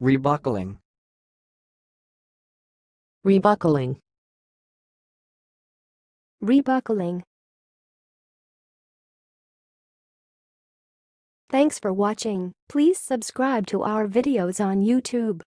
Rebuckling. rebuckling, Rebuckling. Thanks for watching. Please subscribe to our videos on YouTube.